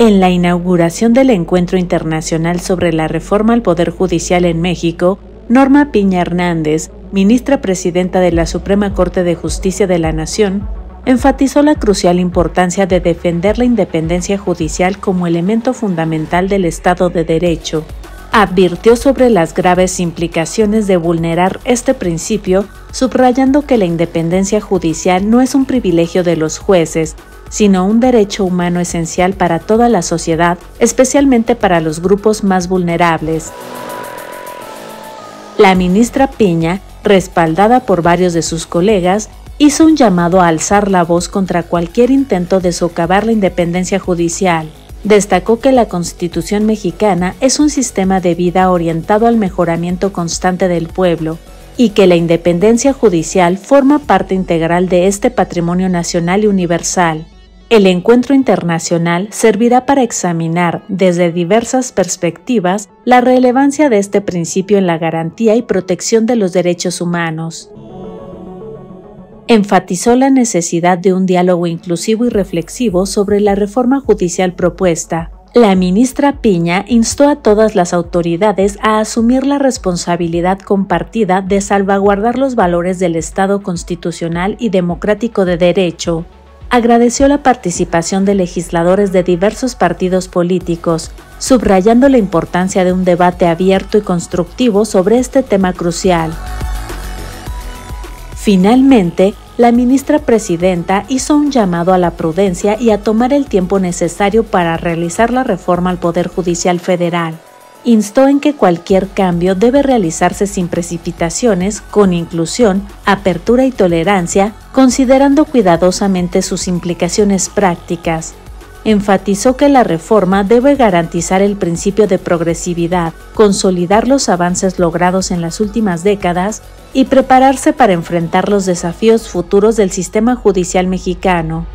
En la inauguración del Encuentro Internacional sobre la Reforma al Poder Judicial en México, Norma Piña Hernández, ministra presidenta de la Suprema Corte de Justicia de la Nación, enfatizó la crucial importancia de defender la independencia judicial como elemento fundamental del Estado de Derecho. Advirtió sobre las graves implicaciones de vulnerar este principio, subrayando que la independencia judicial no es un privilegio de los jueces, sino un derecho humano esencial para toda la sociedad, especialmente para los grupos más vulnerables. La ministra Piña, respaldada por varios de sus colegas, hizo un llamado a alzar la voz contra cualquier intento de socavar la independencia judicial. Destacó que la Constitución mexicana es un sistema de vida orientado al mejoramiento constante del pueblo y que la independencia judicial forma parte integral de este patrimonio nacional y universal. El encuentro internacional servirá para examinar desde diversas perspectivas la relevancia de este principio en la garantía y protección de los derechos humanos. Enfatizó la necesidad de un diálogo inclusivo y reflexivo sobre la reforma judicial propuesta. La ministra Piña instó a todas las autoridades a asumir la responsabilidad compartida de salvaguardar los valores del Estado constitucional y democrático de derecho, agradeció la participación de legisladores de diversos partidos políticos, subrayando la importancia de un debate abierto y constructivo sobre este tema crucial. Finalmente, la ministra presidenta hizo un llamado a la prudencia y a tomar el tiempo necesario para realizar la reforma al Poder Judicial Federal instó en que cualquier cambio debe realizarse sin precipitaciones, con inclusión, apertura y tolerancia, considerando cuidadosamente sus implicaciones prácticas. Enfatizó que la reforma debe garantizar el principio de progresividad, consolidar los avances logrados en las últimas décadas y prepararse para enfrentar los desafíos futuros del sistema judicial mexicano.